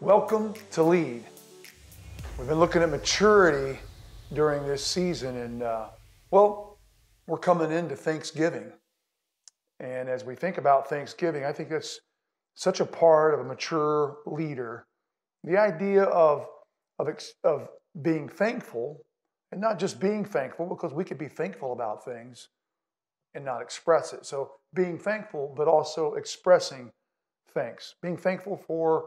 Welcome to Lead. We've been looking at maturity during this season, and uh, well, we're coming into Thanksgiving. And as we think about Thanksgiving, I think that's such a part of a mature leader. The idea of, of, of being thankful, and not just being thankful, because we could be thankful about things and not express it. So, being thankful, but also expressing thanks. Being thankful for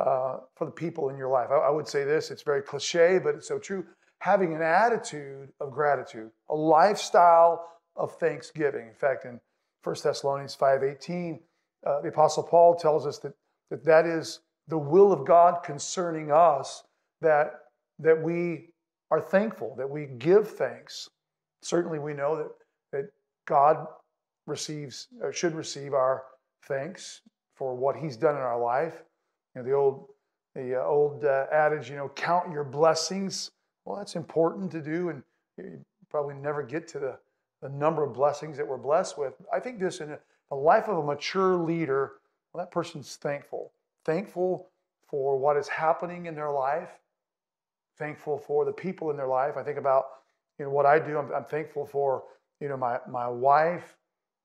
uh, for the people in your life. I, I would say this, it's very cliche, but it's so true. Having an attitude of gratitude, a lifestyle of thanksgiving. In fact, in 1 Thessalonians 5.18, uh, the Apostle Paul tells us that, that that is the will of God concerning us, that, that we are thankful, that we give thanks. Certainly we know that, that God receives, should receive our thanks for what he's done in our life. You know, the old, the uh, old uh, adage, you know, count your blessings. Well, that's important to do, and you probably never get to the, the number of blessings that we're blessed with. I think this in the life of a mature leader, well, that person's thankful. Thankful for what is happening in their life, thankful for the people in their life. I think about, you know, what I do. I'm, I'm thankful for, you know, my, my wife.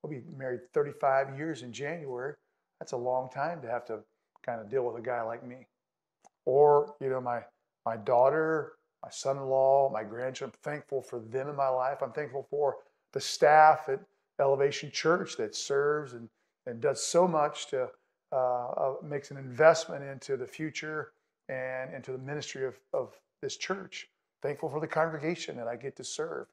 We'll be married 35 years in January. That's a long time to have to kind of deal with a guy like me. Or, you know, my my daughter, my son-in-law, my grandchildren, I'm thankful for them in my life. I'm thankful for the staff at Elevation Church that serves and, and does so much to uh, uh, makes an investment into the future and into the ministry of, of this church. Thankful for the congregation that I get to serve.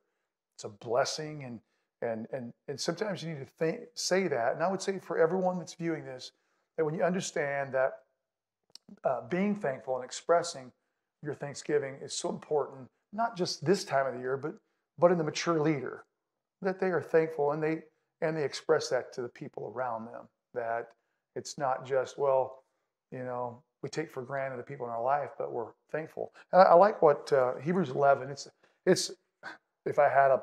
It's a blessing and and and and sometimes you need to say that. And I would say for everyone that's viewing this, that when you understand that uh, being thankful and expressing your thanksgiving is so important, not just this time of the year, but but in the mature leader, that they are thankful and they and they express that to the people around them. That it's not just well, you know, we take for granted the people in our life, but we're thankful. And I, I like what uh, Hebrews 11. It's it's if I had a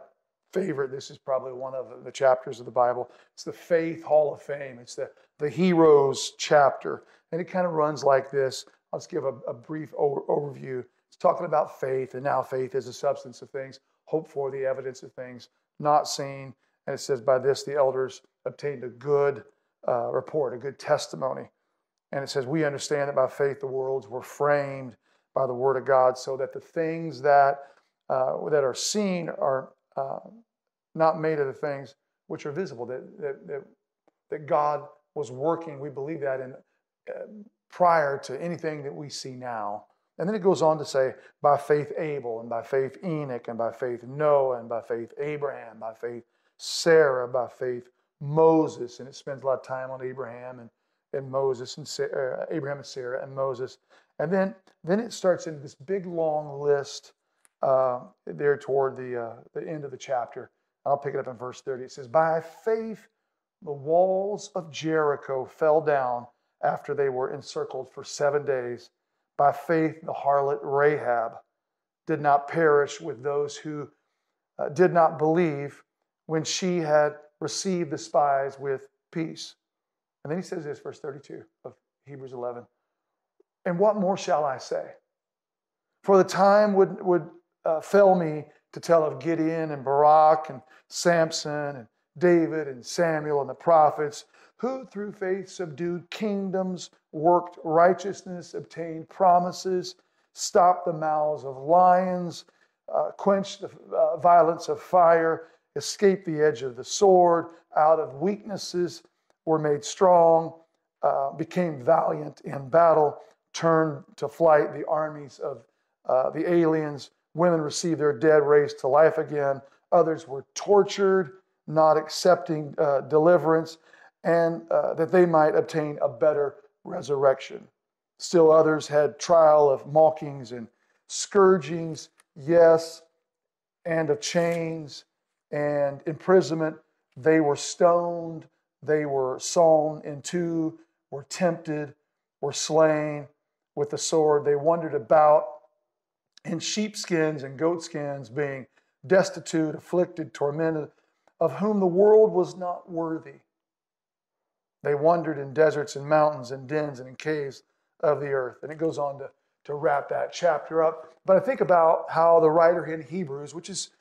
favorite, this is probably one of the chapters of the Bible. It's the Faith Hall of Fame. It's the the heroes chapter. And it kind of runs like this. I'll just give a, a brief over, overview. It's talking about faith, and now faith is the substance of things, hope for the evidence of things not seen. And it says, By this the elders obtained a good uh, report, a good testimony. And it says, We understand that by faith the worlds were framed by the word of God, so that the things that, uh, that are seen are uh, not made of the things which are visible, that, that, that, that God was working, we believe that, in, uh, prior to anything that we see now. And then it goes on to say, by faith Abel, and by faith Enoch, and by faith Noah, and by faith Abraham, by faith Sarah, by faith Moses. And it spends a lot of time on Abraham and, and Moses, and Sarah, uh, Abraham and Sarah, and Moses. And then, then it starts in this big long list uh, there toward the, uh, the end of the chapter. I'll pick it up in verse 30. It says, By faith the walls of Jericho fell down after they were encircled for seven days. By faith, the harlot Rahab did not perish with those who uh, did not believe when she had received the spies with peace. And then he says this, verse 32 of Hebrews 11. And what more shall I say? For the time would, would uh, fail me to tell of Gideon and Barak and Samson and David and Samuel and the prophets, who through faith subdued kingdoms, worked righteousness, obtained promises, stopped the mouths of lions, uh, quenched the uh, violence of fire, escaped the edge of the sword, out of weaknesses were made strong, uh, became valiant in battle, turned to flight the armies of uh, the aliens. Women received their dead raised to life again. Others were tortured not accepting uh, deliverance, and uh, that they might obtain a better resurrection. Still others had trial of mockings and scourgings, yes, and of chains and imprisonment. They were stoned, they were sawn in two, were tempted, were slain with the sword. They wandered about in sheepskins and goatskins, being destitute, afflicted, tormented of whom the world was not worthy. They wandered in deserts and mountains and dens and in caves of the earth. And it goes on to, to wrap that chapter up. But I think about how the writer in Hebrews, which is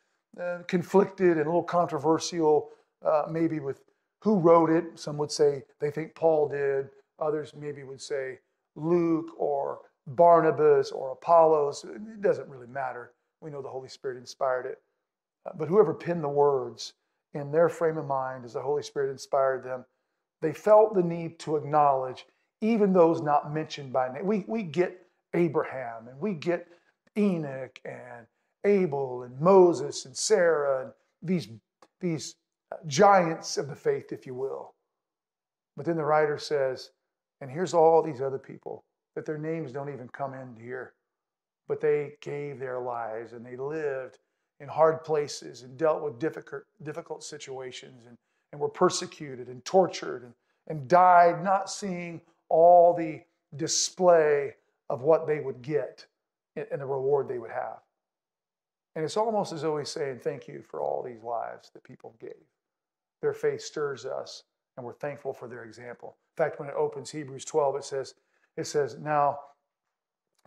uh, conflicted and a little controversial, uh, maybe with who wrote it. Some would say they think Paul did. Others maybe would say Luke or Barnabas or Apollos. It doesn't really matter. We know the Holy Spirit inspired it. Uh, but whoever penned the words in their frame of mind as the Holy Spirit inspired them, they felt the need to acknowledge even those not mentioned by name. We, we get Abraham and we get Enoch and Abel and Moses and Sarah and these, these giants of the faith, if you will. But then the writer says, and here's all these other people that their names don't even come in here, but they gave their lives and they lived in hard places and dealt with difficult, difficult situations and, and were persecuted and tortured and, and died not seeing all the display of what they would get and the reward they would have. And it's almost as though he's saying, Thank you for all these lives that people gave. Their faith stirs us, and we're thankful for their example. In fact, when it opens Hebrews 12, it says, it says, Now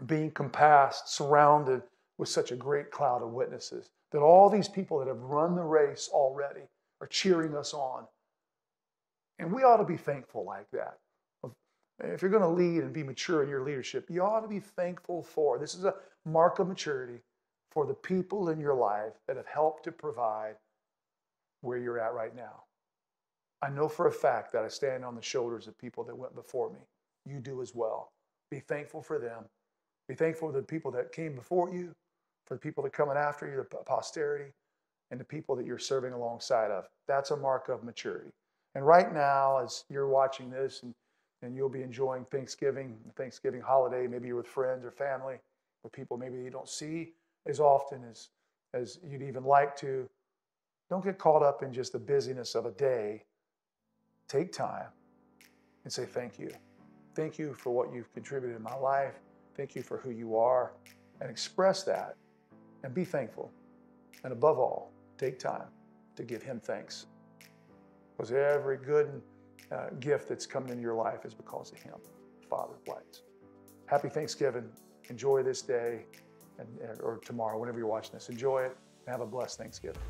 being compassed, surrounded with such a great cloud of witnesses, that all these people that have run the race already are cheering us on. And we ought to be thankful like that. If you're going to lead and be mature in your leadership, you ought to be thankful for. This is a mark of maturity for the people in your life that have helped to provide where you're at right now. I know for a fact that I stand on the shoulders of people that went before me. You do as well. Be thankful for them. Be thankful for the people that came before you, for the people that are coming after you, the posterity, and the people that you're serving alongside of. That's a mark of maturity. And right now, as you're watching this and, and you'll be enjoying Thanksgiving, Thanksgiving holiday, maybe you're with friends or family, with people maybe you don't see as often as, as you'd even like to. Don't get caught up in just the busyness of a day. Take time and say thank you. Thank you for what you've contributed in my life. Thank you for who you are. And express that and be thankful. And above all, take time to give Him thanks. Because every good uh, gift that's come into your life is because of Him, Father of lights. Happy Thanksgiving. Enjoy this day and, or tomorrow, whenever you're watching this. Enjoy it and have a blessed Thanksgiving.